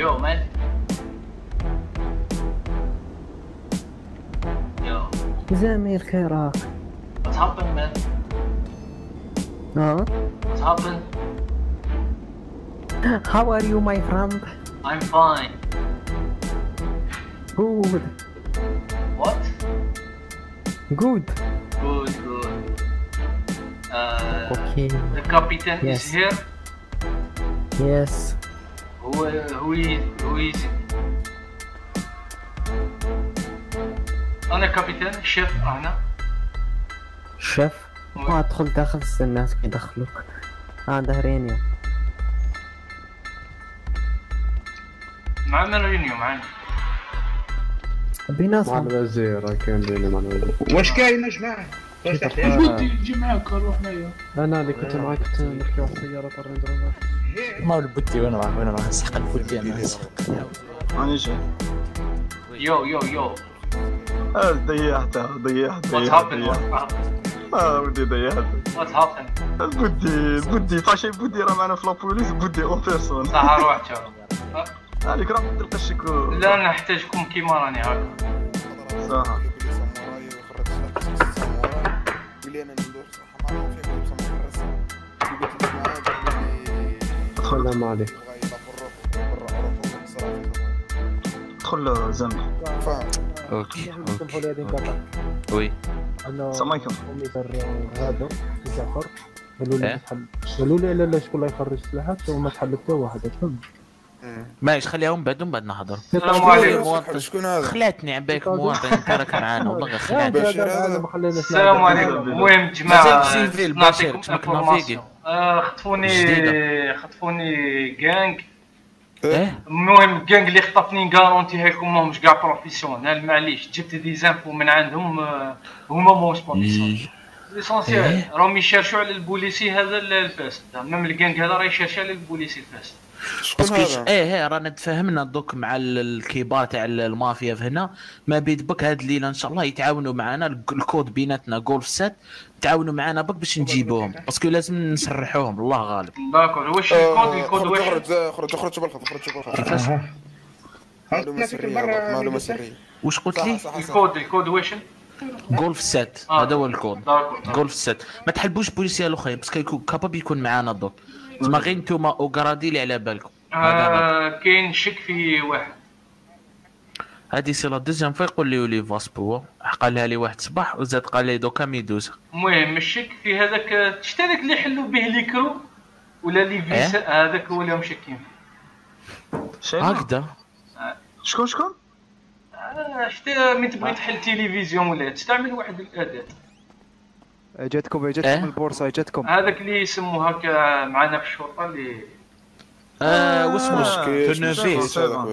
Yo, man. Yo, زميل خيرك what's happened, man? ها What's happened? How are you my friend? I'm fine. Good What? Good Good, good. Uh, Okay the captain Yes. is here. Yes Is أنا كابتن الشيف أنا شيف؟ ما ادخل داخل الناس كيدخلوك آه دهرينيا مع من رينيو معنا مع بيناتهم الوزير كان بيني مع الوزير واش كاين يا جماعة؟ واش تحتاج ودي نجي معاك نروح معايا. أنا اللي كنت معاك كنت نركب على السيارة تاع الرينج روفر ما هو البودي وين راح؟ وين راح؟ نسحق البودي أنا. نسحق راني جاي. يو يو يو. ضيعتها ضيعت what's ضيعت happened? ضيعت. آه ودي ضيعت. What's happened? بودي بودي فاشي بودي راه معنا في لابوليس بودي أو بيرسون. صح روح شوف عليك راه ما تلقاش لا نحتاجكم كيما راني هكا. صح. دخلنا ما عليك دخل زنبي OK سمحوا لي هذه نقاطع oui. السلام عليكم. جعفر. قالوا لي إيه؟ قالوا لي لا لا شكون اللي يخرج سلاحات وما تحل حتى واحد فهمت ماشي خليهم بعد ومن بعد نهضر. السلام عليكم. شكون هذا؟ خلاتني عباك مواطن انت راك معانا. والله خلاتني السلام عليكم. المهم civil نعطيكم. نافيغي آه، خطفوني. خطفوني جانج إيه؟ المهم الجانج اللي خطفني نغارونتيها لكم ماهمش كاع professionnels معليش جبت des infos من عندهم هما ماهمش professionnels l'essentiel إيه؟ راهم يشارشوا على البوليسي هذا الفاسد même ال gang هذا راه يشارش على البوليسي الفاسد شكون parce que هذا؟ إيه إيه رانا تفاهمنا دوك مع ال- الكبار تاع المافيا في هنا. ما بيد بك هاد الليلة إن شاء الله يتعاونوا معنا. الك- الكود بيناتنا Golf sept تعاونوا معنا بك باش نجيبوهم. parce que لازم نسرحوهم. الله غالب. d'accord. واش ال code ال code واش؟ خرج خرج خرج بالخط خرج بالخط. كيفاش؟ معلومة سرية معلومة سرية. واش قلت لي؟ ال code ال code واش؟ Golf sept آه. هذا هو ال code. Golf sept ما تحلبوش policiers الأخرين parce que يكون capable يكون معانا دوك. تما غير نتوما وكرادي اللي على بالكم. آه، كاين شك في واحد. هادي سي لا دوزيام فوا يقول لي ولي فاسبو. قالها لي واحد صباح وزاد قال لي دوكا ميدوزا. المهم الشك في هذاك شتا هذاك اللي حلوا به ليكرو؟ ولا لي فيس هذاك هو اللي هم شاكين فيه. هكذا. شكون شكون؟ آه، شتا من تبغي تحل تلفزيون ولا تستعمل واحد الأداة. جاتكم إيه؟ جاتكم البورصة جاتكم. هذاك اللي يسموه هكا معنا في الشرطة اللي آه واسمه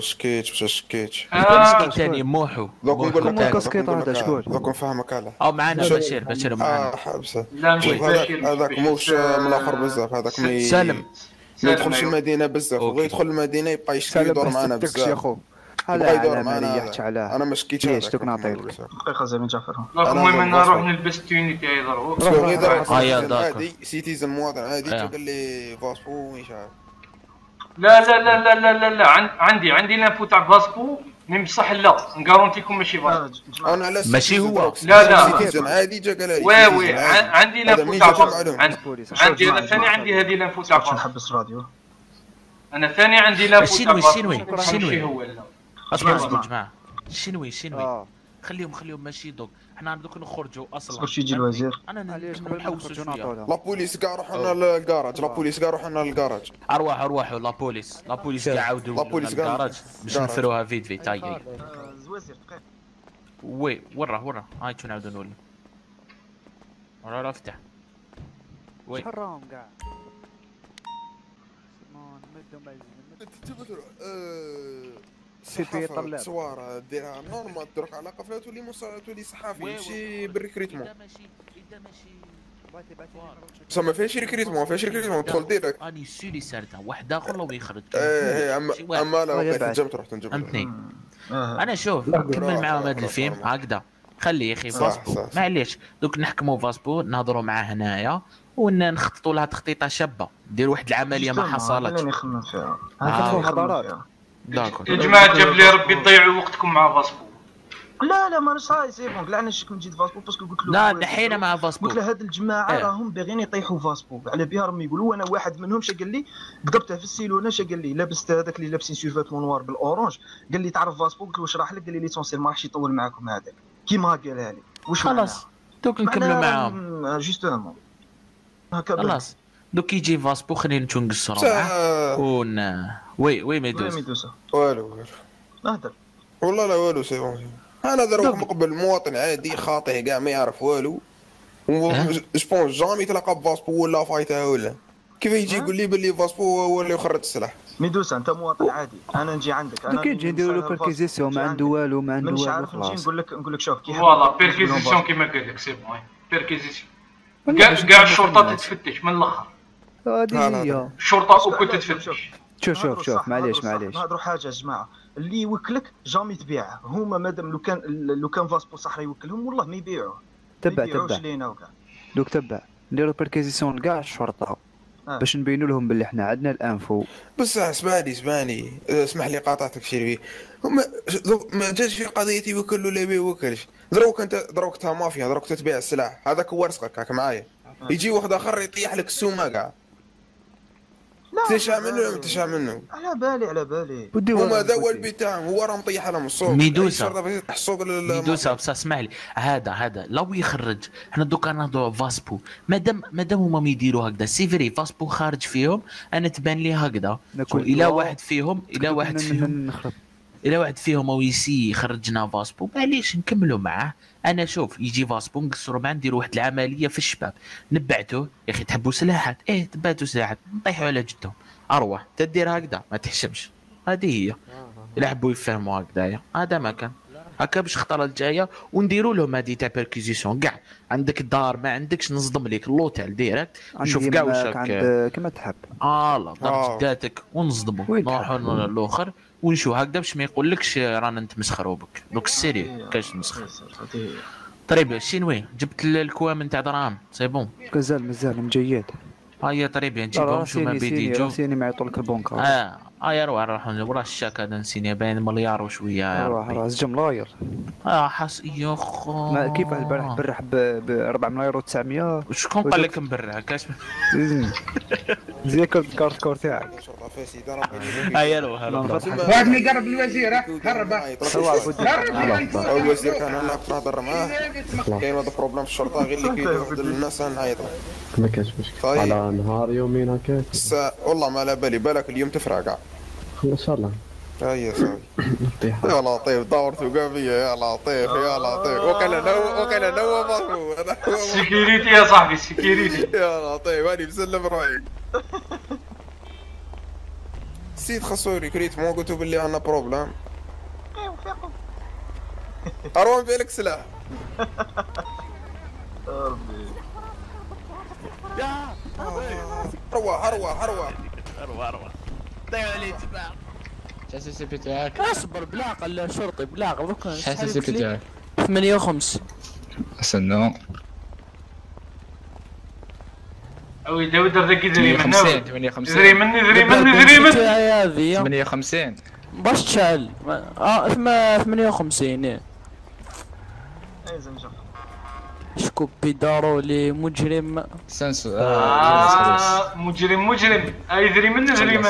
شكيت شكيت شكيت آه، مسكين ثاني موحو. دوك نقول لك كم هذا، شكون؟ دوك نفهمك على أو معنا بشير بشير معنا آه حبسه. لا مش بشير هذاك موش من الآخر بزاف. هذاك سالم. ما يدخلش أيوه. المدينة بزاف أوكي. بغى يدخل المدينة يبقى سالم يدور معنا بزاف. بغى هلا يدور على أنا ما شكيتش ليش هذاك دوك نعطيك دقيقة زعما جعفر المهم أنا نروح نلبس tenue تاعي ضروري d'accord. عادي citizen مواطن عادي. قال لي فاسبو مش عارف. لا لا لا لا لا لا لا عن- عندي عندي l'info تاع فاسبو mais بصح لا نغارونتيكم ماشي فاسبو. أنا على ماشي هو. لا، لا. citizen. عادي جا قال لي oui oui. عندي l'info تاع فاسبو؟ عندي أنا ثاني عندي هذه l'info تاع فاسبو. نحبس الراديو أنا ثاني عندي l'info تاع الشنوي، فاسبو. كيف؟ اصبر جماعة. شنوي شنوي. آه. خليهم خليهم ماشي دوك. حنا دوك نخرجوا أصلا. شي يجي الوزير. أنا نحوسوا شوية. لا بوليس كاع روحنا للكراج لا بوليس كاع روحنا للكراج أرواح ارواحوا لا بوليس. لا بوليس كاع عاودوا لا بوليس كاع- الكراج باش. نفروها فيت فيت هاي آه، زوازير دقيقه وي ورا ورا. هاي شو نعاودوا نولي. ورا ورا افتح. وي. حرام كاع سيمون مدوا مزيان سي بي صحافة طلاب. تصوير ديرها نورمال ديرك على قفله تولي تولي صحافي ماشي. بالريكريتمون إذا ماشي إذا ماشي. بصح ما فيهاش ريكريتمون ما فيهاش ريكريتمون تدخل ديريكت اني سولي سارده واحد اخر لو يخرج إيه اما شي واحد. أما لا وقيت يبعد. نجمت رحت نجمت فهمتني آه. أنا شوف نكمل معاهم هذا الفيلم. هكذا. خلي يا أخي فاسبو. معليش. دوك نحكموا فاسبو نهضروا معاه هنايا ونخططوا لها تخطيطة شابة. ندير واحد العملية ما حصلتش. خليني نخمم فيها آه. d'accord. يا جماعة جاب لي ربي تضيعوا وقتكم مع فاسبو لا لا ما نصاي c'est bon قلعنا الشك من جد فاسبو parce que قلت له لا دحين مع فاسبو قلت له هاد الجماعة إيه. راهم باغيين يطيحوا فاسبو على بها راهم يقولوا أنا واحد منهم. شا قال لي قضبته في السيلونه شا قال لي لابس هذاك اللي لابسين survêtement noir بال orange. قال لي تعرف فاسبو قلت له واش راح لك. قال لي l'essentiel ما راحش يطول معاكم هذاك. كيما قالها لي واش خلاص دوك نكملوا معاهم. justement. هكا خلاص. دوك يجي فاسبو خلينا نمشيو نقصروا معاه ون oui oui ميدوسا والو والو. اهدر والله لا والو c'est bon أنا دروك مقبل مواطن عادي خاطئ كاع ما يعرف والو؟ جبون jamais تلقى بفاسبو ولا فايتها ولا. كيف يجي يقول لي باللي فاسبو هو اللي يخرج السلاح. ميدوسا أنت مواطن عادي. أنا نجي عندك. أنا كي نجي نديرو له perquisition ما عنده والو ما عنده مانيش والو عارف نجي نقول لك نقول لك شوف كي voilà perquisition كيما قال لك c'est bon perquisition. كاع الشرطة تتفتش من الأخر. هذه هي. الشرطة وكل تتفتش شوف شوف شوف معليش معليش. نهضروا حاجة يا جماعة. اللي يوكلك jamais تبيعه هما مادام لو كان لو كان فاسبو صحرا يوكلهم والله ما يبيعوه تبع ما يبيعوش تبع دوك تبع. نديرو perquisition لكاع الشرطة. آه. باش نبينوا لهم باللي إحنا عندنا ال info. بس اسمعني اسمعني. اسمح لي قاطعتك chéri ما ما جاش في قضية يوكل ولا ما يوكلش. دروك انت دروك تا مافيا دروك تتبيع السلاح. هذاك هو رزقك هاك معايا. يجي واحد آخر يطيح لك السومة كاع ولا ما تشاع منه على بالي على بالي. ودي هما والله ذا هو. البيت تاعهم هو راه مطيح لهم السوق ميدوسا. لل- ميدوسا بس اسمح لي. هذا هذا لو يخرج إحنا دوكا نهضروا فاسبو. مادام مادام هما ما يديروا هكذا c'est vrai فاسبو خارج فيهم أنا تبان لي هكذا. إلى واحد فيهم إلى واحد فيهم. إلى واحد فيهم أو يسي يخرجنا فاسبو معليش نكملوا معاه. أنا شوف يجي فاسبو نقصروا معاه نديروا واحد العملية في الشباب. نبعتوه يا أخي تحبوا سلاحات؟ إيه تبعتوا سلاحات. نطيحوا على جدهم. أروح. تدير هكذا. ما تحشمش. هذه هي. الا حبوا يفهموا هكذايا هذا ما كان. هكا باش الخطرة الجاية. ونديروا لهم هذه تاع perquisition كاع عندك الدار ما عندكش نصدم لك l'hôtel direct. نشوف كاع واش عند كما تحب. آه دار آه. جداتك ونصدموا. نروحوا؟ للآخر. ونشوف. هكذا باش ما يقولكش رانا نتمسخروا بك. دوك السيري كاش نسخر طيب شنوي جبت ال- الكوام نتاع دراهم. سي بون. مازال مازال مجيد. هيا طيب لا نجيبهم شو ما بيدي سيني يجوا راسيني ما يعطولك البنكة آه. هيا روح نروحوا ورا الشاك هذا نسيني باين مليار وشوية يا روح راس جملاير آه حاس يا خو. ما كيف البارح برح ب 4 ملاير و900 شكون قال لك نبرع كاش زي كنت كارت كور تاعك. هيا روح. واحد ما يقرب الوزير هرب. أو الوزير كان كنت نهضر معاه كاين واحد البروبليم في الشرطة غير اللي كيدير واحد الناس نعيط له. ما كاينش مشكل. طيب. على نهار يومين هكاك. والله ما على بالي بالك اليوم تفرع كاع إن شاء الله. هيا صاحبي يا لطيف دورتو قابية يا لطيف يا لطيف. وكان نو وكان نو هو- سيكيوريتي يا صاحبي سيكيوريتي يا لطيف هاني مسلم روحي سيد خصوري كريت مو قلتوا باللي عندنا بروبلم أروح نبيع لك سلاح روح شاس السي بي تاعك اصبر بلاقه الشرطي بلاقه دوكا شاس السي بي تاعك 8 5 استنى أو داود هذاك يدري 58 58 مني يدري مني يدري مني تاعي هذه. 58 باش تشعل آه ثما- 58 إيه. شكو بيدارو لي مجرم سنسو. آه مجرم مجرم. آه يدري مني يدري مني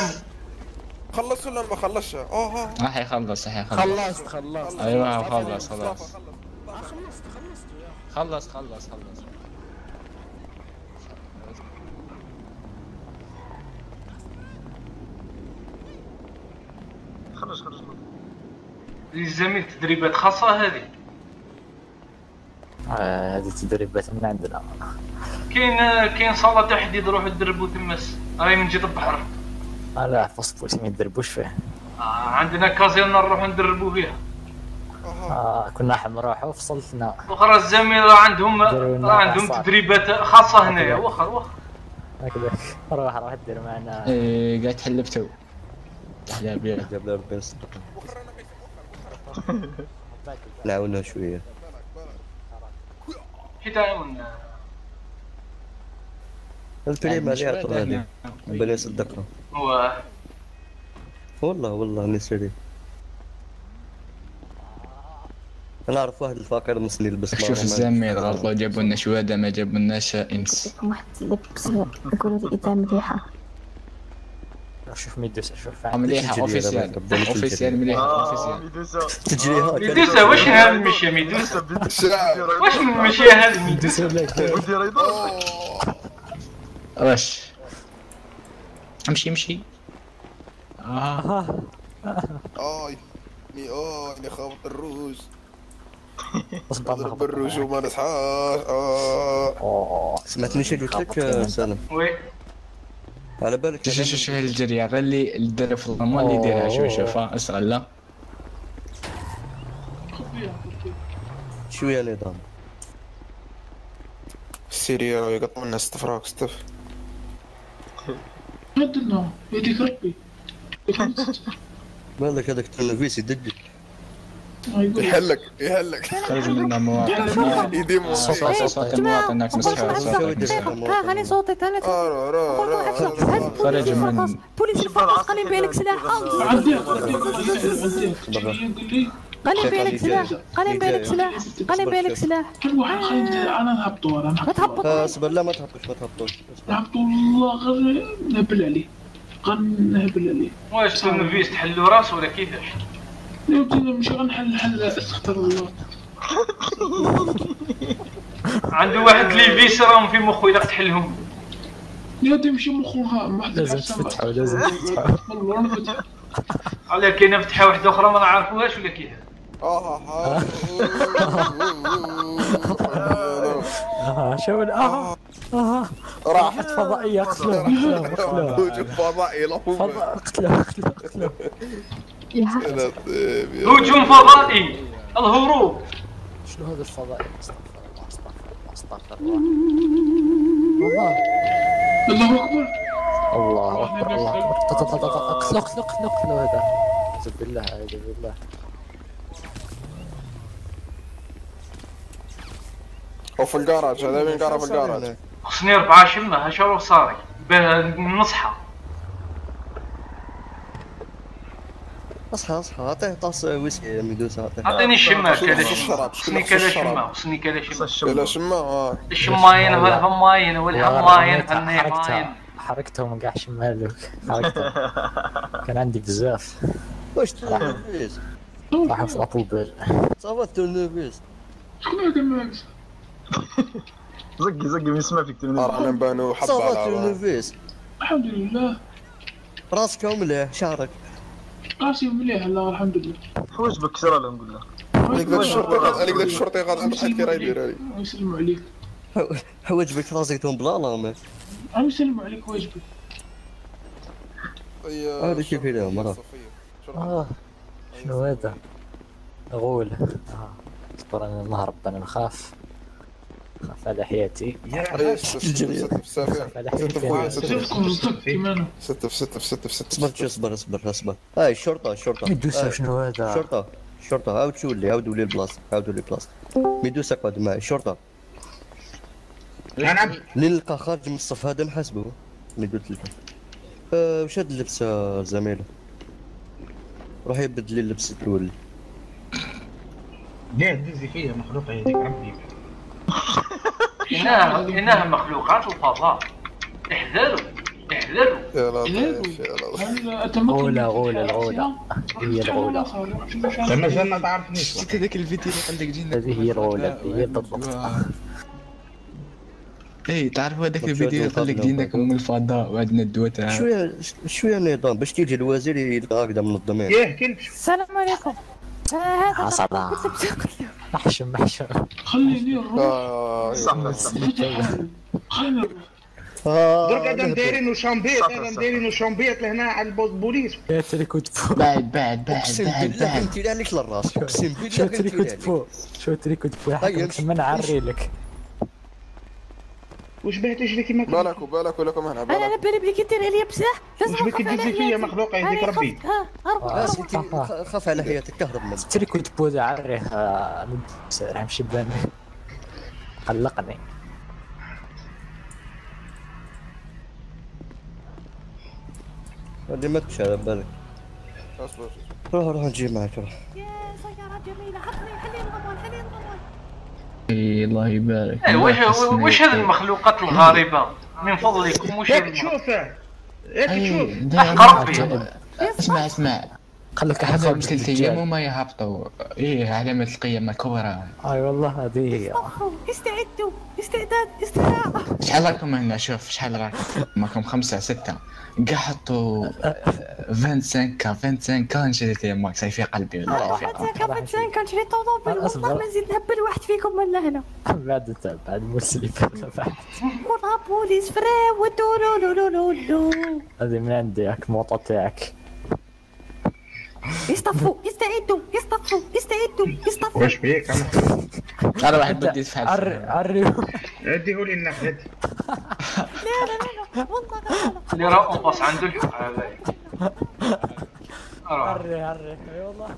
خلص ولا ما خلصش؟ آه آه. راح يخلص راح يخلص خلصت خلصت. أيوه خلص خلاص. خلص خلص خلص. خرج خرج الزميل تدريبات خاصة هذه. هذه تدريبات من عندنا. كاين كاين صالة تحديد روحوا تدربوا تماس راهي من جهة البحر. لا فصبوت ما يدربوش فيه آه عندنا كازينة نروحوا ندربوا فيها. آه كنا حنا نروحوا فصلتنا. وأخرى الزميل راه عندهم راه عندهم. تدريبات خاصة هنايا. واخر واخر هكذا روح روح دير معنا. إيه قاعد تحلبتو تحلى بيه جاب لي ربي يصدق لعونا شوية. كي تعاون هذه عطر هذه بلي صدقنا هو والله والله نسري أنا أعرف واحد الفاقر المصري يلبس شوف معه الزميل غلطوا جابوا لنا شواده ما جابوا لناش إنس. واحد لبس يقولوا لي إذا مليحة شوف ميدوسا شوف مليحه اوفيسيال أوفيسيال مليحه آه أوفيسيال. ميدوسا. تجريها ميدوسا واش هذا المشي ميدوسا. واش المشي هذا ميدوسا. ودي واش امشي امشي. آه. آي ني آه ني خابط الروج أصبر ضرب الروج وما نصحاش. آه. سمعتني شي قلت لك آه، سالم. وي. على بالك شوف شوف شوف الجريه غير اللي دار في الضمان اللي يديرها شوف شوف ها استغلها شوية نظام السيريا راه يقطعوا لنا ست فراك ستف. بدلنا يديك ربي مالك هذاك التنفيس يدق يحلك يحلك خرج منا مواطن يدي صوت المواطن هناك مسحور هاني صوتي را خرج. من بوليس الفرقة قال بالك سلاح. قال بالك سلاح قال بالك سلاح قال بالك سلاح. خليني أنا نهبطوا أنا ما تهبط آه، اصبر لا ما تهبطش ما تهبطوش نهبطوا والله غير نهبل عليه. غير نهبل عليه. واش تنفيس تحلو راس ولا كيفاش؟ يا ودي مش غنحل حل أستغفر الله. عنده واحد لي فيس راهم في مخو إلا تحلهم. يا ودي مشي مخوها واحد لازم تفتحوا لازم والله نفتح على كاينة فتحه واحدة أخرى ما نعرفوهاش ولا كيفاش؟ آه. آه شو آه آه راحت فضائية قتلوه قتلوه هجوم فضائي قتلوه قتلوه قتلوه يا لطيف يا هجوم فضائي. الهروب. شنو هذا الفضائي أستغفر الله استغفر الله استغفر الله والله الله أكبر. الله اكبر الله اكبر قتلوه قتلوه قتلوه هذا. أعوذ بالله أعوذ بالله. وفي الجراج هذا قرا في الجراج. خصني ربعة شمة ها شنو صاري باه نصحى اصحى اصحى اعطيه طاس ويسكي ميدوسا اعطيه اعطيني الشمة شنو كذا شمة؟ خصني كذا شمة؟ خصني كذا شمة لا شما آه. الشماين والهماين والهماين والنيماين حركتهم قاع شمالك حركتهم. كان عندي بزاف. واش تنفيس راحوا في لابوبيل صافا تنفيس شكون هذا الماكس زقي زقي من يسمع فيك تلميذ رانا نبانو حبة صافا على الحمد لله راسك مليح شعرك قاسي مليح الله الحمد لله حواجبك كسر لهم قول له. عليك ذاك الشرطي غاد عليك ذاك الشرطي غاد عند بحال كي راه يدير الله يسلموا عليك حواجبك راسك تون بلا لامك الله يسلموا عليك واجبك هذا كيف يدير مرة. آه شنو هذا؟ غول آه أصبر أنا نهرب أنا نخاف. على حياتي ستة في ستة في ستة في ستة اصبر شو اصبر اصبر اصبر هاي الشرطة الشرطة ميدوسا شنو هذا؟ الشرطة الشرطة عاود شو اللي عاودوا لي البلاصة عاودوا لي البلاصة ميدوسا قاد معي الشرطة نعم اللي نلقى خارج من الصف هذا نحاسبه ميدو تلقى أه وش هاد اللبس يا زميلة؟ روح يبدل لي اللبس الأول ليه تدزي فيا مخلوق هذيك عبدي إنها إنها مخلوقات الفضاء احذروا احذروا. يا لطيف غولة غولة الغولة هي الغولة. مازال ما تعرفنيش شفت هذاك الفيديو اللي قال لك جينا هذه هي الغولة هي بالضبط اي تعرفوا هذاك الفيديو اللي قال لك جيناكم من الفضاء وعندنا الدواء تاع شوية شوية نظام باش تيجي الوزير يلقى هكذا منظمين ياه كلب السلام عليكم. عصبة محشم محشم خليني آه، صح خليني درك هذا دايرين شامبيت هذا دايرين شامبيت لهنا على البوست بوليس يا تري كنت فوق بعد بعد بعد اقسم بالله لي عليك للراس اقسم بالله تري قلت لي كنت عليك فوق شو تري كنت فوق هيا حكم امشي. ما نعري لك وش باه تجري كيما كنت بالك وبالك ولكم هنا أنا على بالي بلي كي دير عليا بصح؟ لازم نخاف على تدزي فيا حياتي. مخلوق يهديك ربي. آه. خاف على حياتك كهرب من تري كنت بوزع عريه آه، سارح مشي باني قلقني اللي ما تمشي على بالك. أصبر. روح روح نجي معك روح. يا سيارة جميلة حطني حلي الغمال حلي الغمال إي، الله يبارك. إيه، وش الله وش هذه المخلوقات الغريبة؟ من فضلكم وش هذه ياك تشوفه. ياك أي، تشوف دائما قرب عجائب. أسمع أسمع. خليك هذا أحفظ مثل. أيام وما يهبطوا. إيه علامة القيامة الكبرى أي والله هذه. هي استعدوا استعداد استراحة شحال راكم هنا؟ شوف شحال راكم معكم خمسة ستة. كاع حطوا 25 كا 25 كا نشري يماك ساي في قلبي والله في قلبي. فتسان فتسان كنشري طوموبيل. والله. ما نزيد نهبل واحد فيكم من هنا. بعد تعب بعد مسلم ورا بوليس فري ودو لو لو لو لو هذه من عندي ياك موطة تاعك. يصطفوا استعدوا يصطفوا استعدوا يصطفوا. واش بيك أنا أنا واحد بدي يتفعل عري عري اديه لي النفذ لا لا لا والله لا لا اللي راه اونباص عنده الحق هذا عري عري أي والله.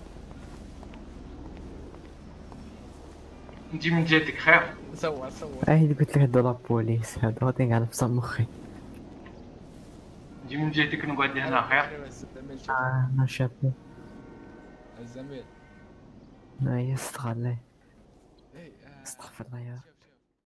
نجي من جهتك خير. سوا سوا أي اللي قلت لك هذول البوليس هذول على بصر مخي نجي من جهتك نقعد هنا خير. أنا شافني الزميل. ما يستغل أستغفر الله يا